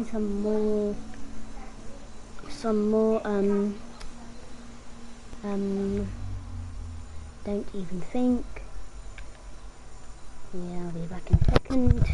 some more, some more, um, um, don't even think. Yeah, I'll be back in a second.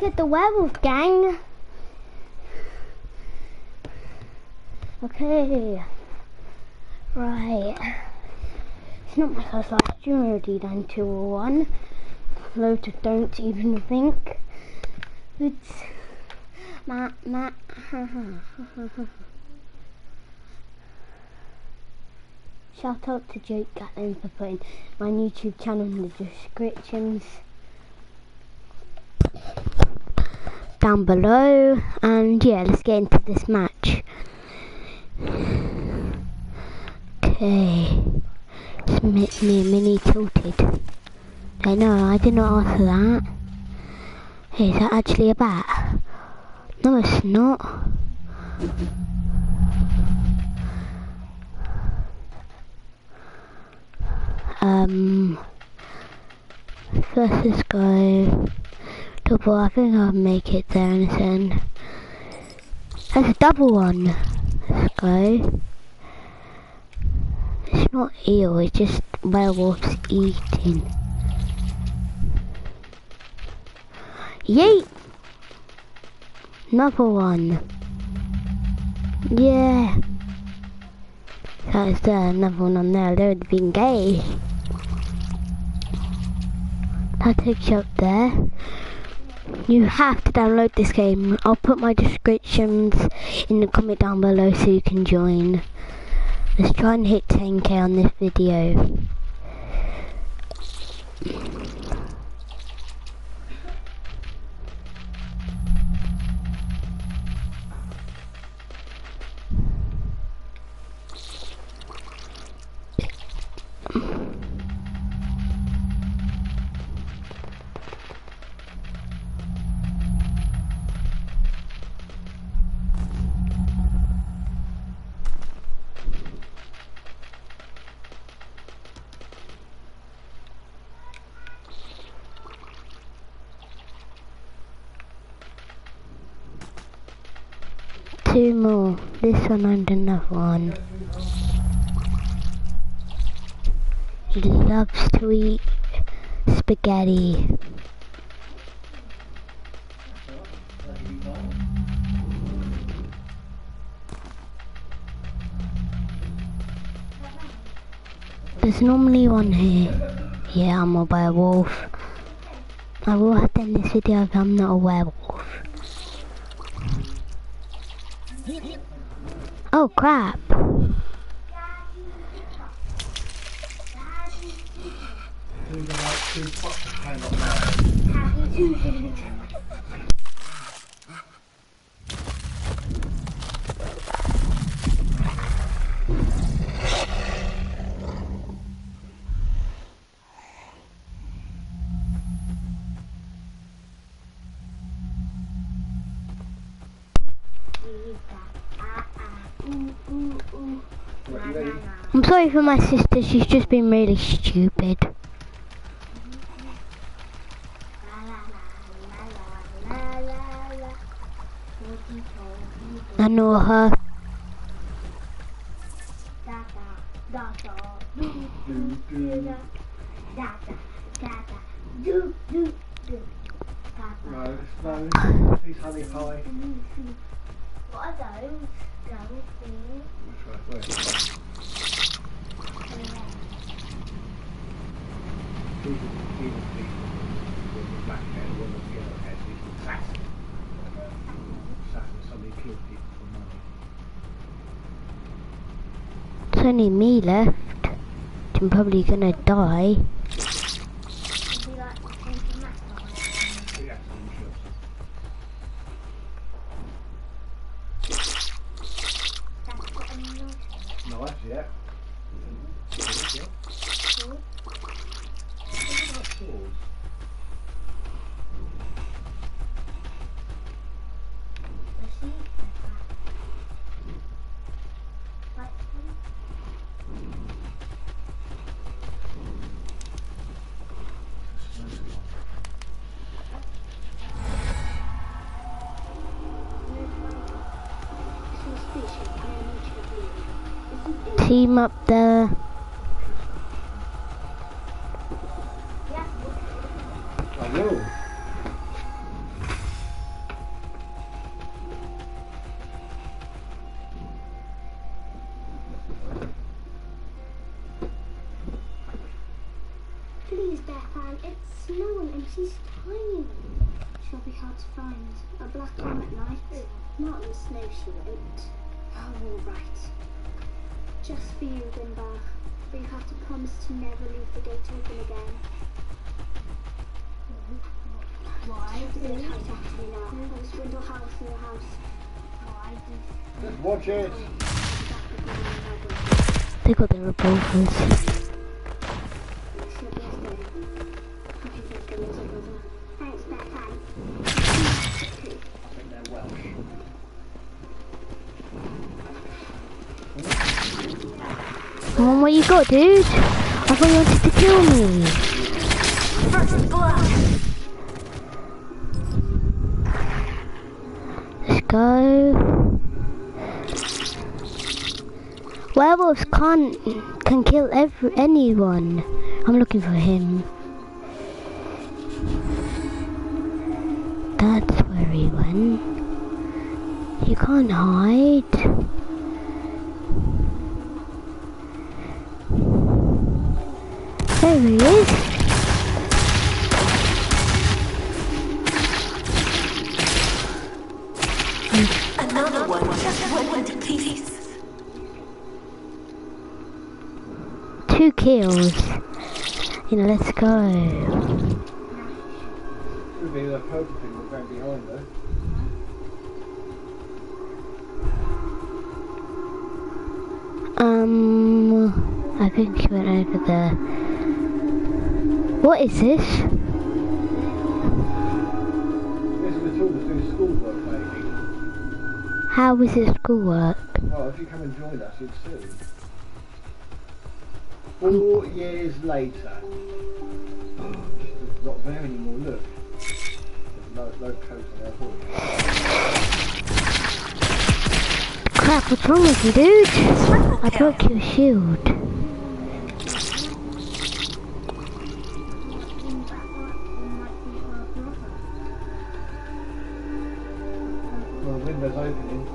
Get the werewolf gang. Okay. Right. It's not my first last year already done 201. Loads of don't even think. It's Matt Matt Shout out to Jake Gatlin for putting my YouTube channel in the descriptions. Down below. And yeah let's get into this match. Okay. It's me, me mini tilted. I know I did not for that. Hey, is that actually a bat? No it's not. Um first let's go I think I'll make it there in a second. That's a double one. Let's go. It's not eel, it's just werewolves eating. Yeet! Another one. Yeah. That is there, another one on there. They would have been gay. That takes you up there. You have to download this game. I'll put my descriptions in the comment down below so you can join. Let's try and hit 10k on this video. Two more. This one and another one. He loves to eat spaghetti. There's normally one here. Yeah, I'm a werewolf. I will have done this video if I'm not a werewolf. Oh crap. for my sister, she's just been really stupid. I know her. What are those? Only me left. I'm probably gonna die. Team up there. Please, Bethan, it's snowing and she's tiny. She'll be hard to find. A black lamb at night. Not in the snow, she won't. Oh, all right. Just for you, Bimbach. But you have to promise to never leave the gate open again. Why? It's a bit tight after me now. There's Swindle House in the house. Why? Just watch it. They got their revolvers. Oh Come on, what you got, dude? I thought you wanted to kill me. Let's go. Werewolves can't can kill every anyone. I'm looking for him. That's where he went. You can't hide. There he is. Another one just went to pieces. Two kills. You know, let's go. Should be the purple going behind though. Um, I think she went over there. What is this? This is Matilda's doing schoolwork maybe. How is it schoolwork? Well, if you come and join us, you'd see. Four years later. Not there anymore, look. There's no, no coat on her hood. Crap, what's wrong with you, dude? I broke your shield. Opening.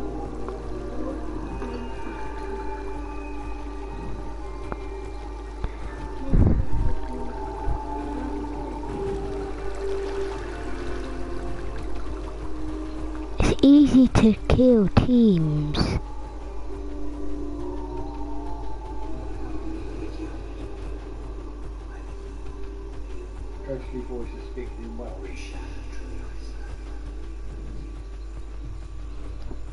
It's easy to kill teams. Ghostly voices speaking in Welsh.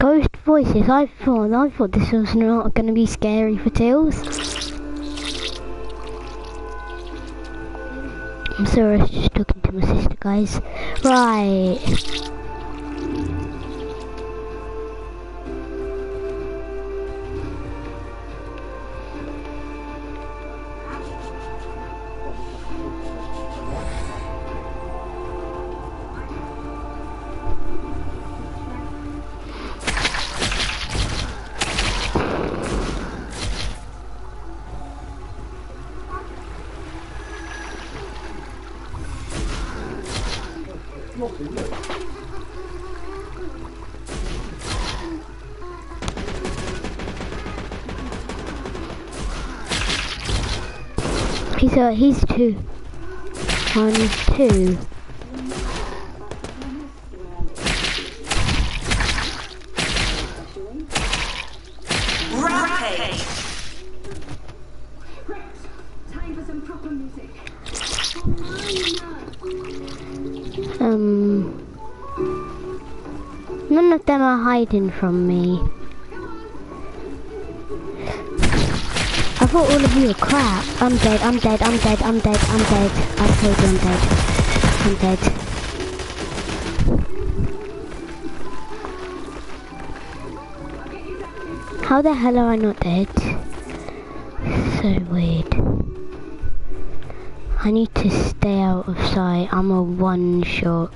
Ghost voices, I thought, I thought this was not going to be scary for Tails. I'm sorry, I was just talking to my sister, guys. Right. He's uh, he's two. One, two. Um, none of them are hiding from me. Thought all of you were crap. I'm dead, I'm dead, I'm dead, I'm dead, I'm dead. I told you I'm dead. I'm dead. How the hell are I not dead? So weird. I need to stay out of sight. I'm a one shot.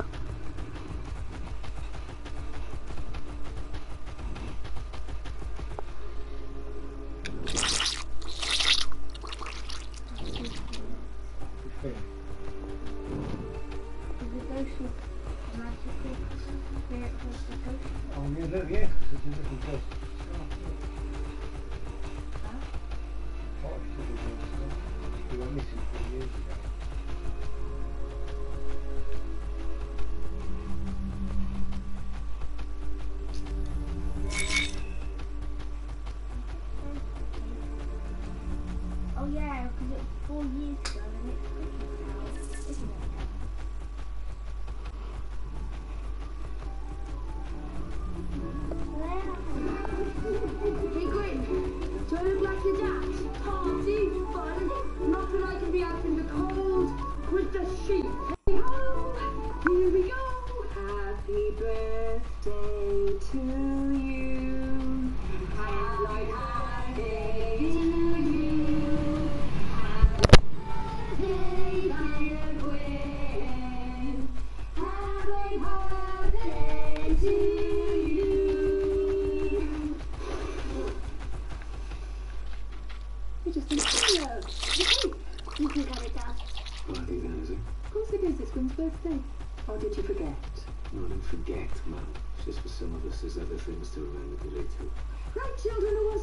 Birthday to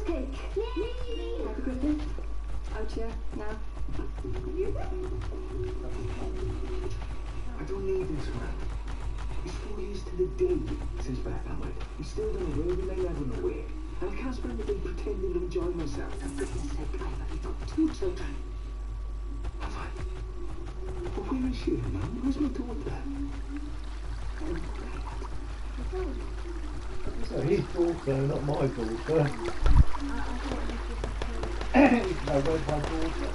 cake? Me. Happy birthday. Out here now. I don't need this, man. It's four years to the day since Bethan He's still don't know where we lay heaven away. And I can't spend the day pretending to enjoy myself. For goodness sake, I've only got two children. Have I? But where is she, man? Where's my daughter? Oh, so his daughter, not my daughter. No, where's my daughter?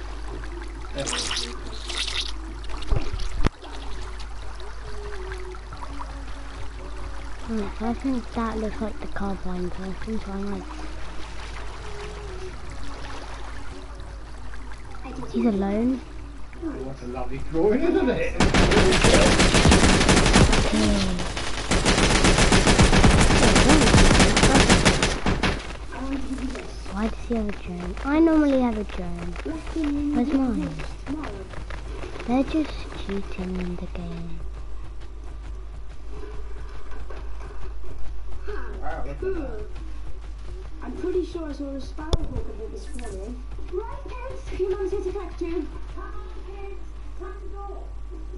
Hmm, I think that looks like the carbine person, so I might. He's alone. Oh, what a lovely drawing, isn't it? Why does he have a drone? I normally have a drone. Where's mine? They're just cheating in the game. Wow, look at that. I'm pretty sure I saw a sparrowhawk up here this morning. Right, kids, your mum's here to collect you.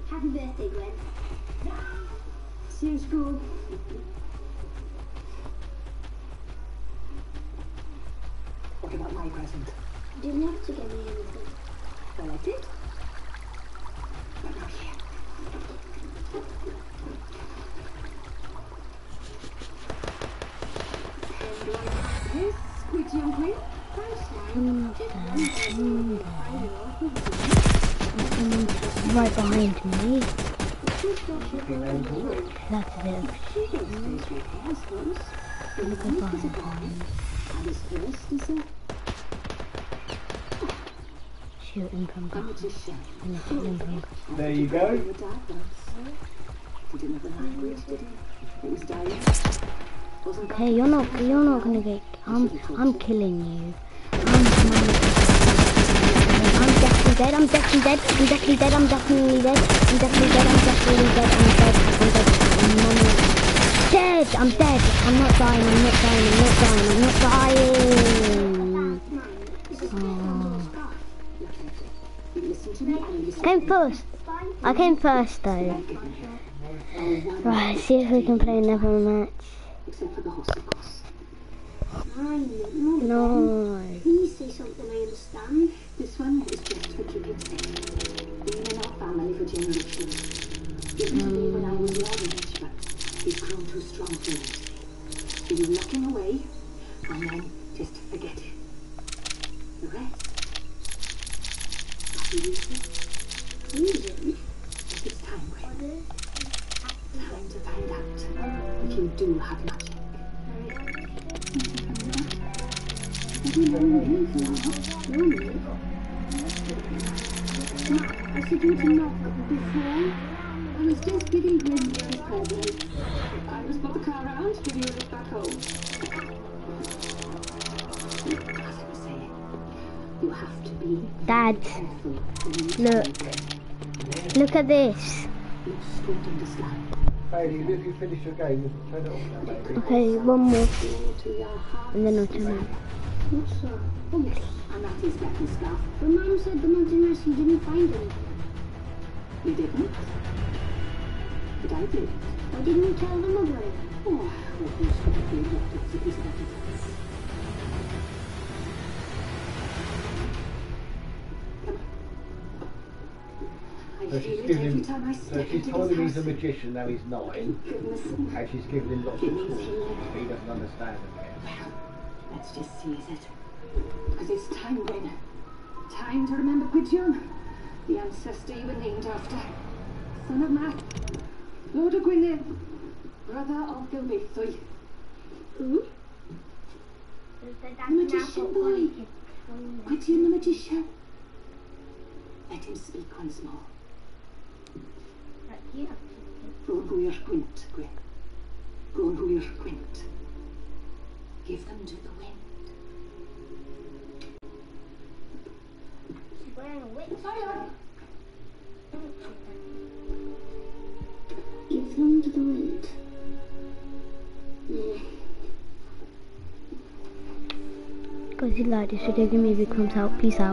Happy birthday, Gwen. See you in school. About my present? You didn't have to get me anything. Well, I did. But not here. And like this, squeaky and clean. Thanks, man. Just one second. Right behind me. Fucking old boy. That's of look at behind me. And his first is a Shooting from behind. magician. And it's shooting from behind. There you go. Your dad was. He didn't have a language, did he? It was dying. Hey, you're not you're not gonna get I'm I'm killing you. I'm I'm definitely dead, I'm definitely dead, I'm definitely dead, I'm definitely dead, I'm definitely dead, I'm definitely dead, I'm dead, I'm dead, I'm dead. I'm not dying. I'm not dying. I'm not dying. I'm not dying. Man, is this oh. Came first. I came first though. Right, see if we can play another match. except for the horse, of course. Mine, none No. Please say something um, I understand. Um, this one is just for keeping safe. Been in our family for generations. Given to me when I was your age, but he's grown too strong for. Before. I was just giving Gwen his present. I was put the car around, give you a lift back home. As I was saying, you have to be Dad, careful when you look. Look at this. look straight into sky. Bailey, if you finish your game, turn it off now, baby. Okay, one more, To your heart. and then I'll turn it. What's that? Oh yes, and that is Becky's scarf. But Mum said the mountain rescue didn't find anything. You didn't? But I did. Why didn't you tell them oh, it? Oh, well, who's got a big lot of cities of evidence? I So she's it every him, time I so into told him he's a magician, now he's nine, Goodness. and she's giving him lots of tools. he- He doesn't understand them yet. Well, let's just seize it. Because it's time, Gwen. Time to remember Gwydion, the ancestor you were named after. Son of Mac, Lord of Gwynedd, brother of Gilfaethwy. Who? The magician boy. Gwydion the magician. Let him speak once more. Rwy'n hwyr gwynt, Gwyn. Rwy'n hwyr gwynt. Give them to the wind. Give them to the wind. If you like this video, give me a big thumbs up. Peace out.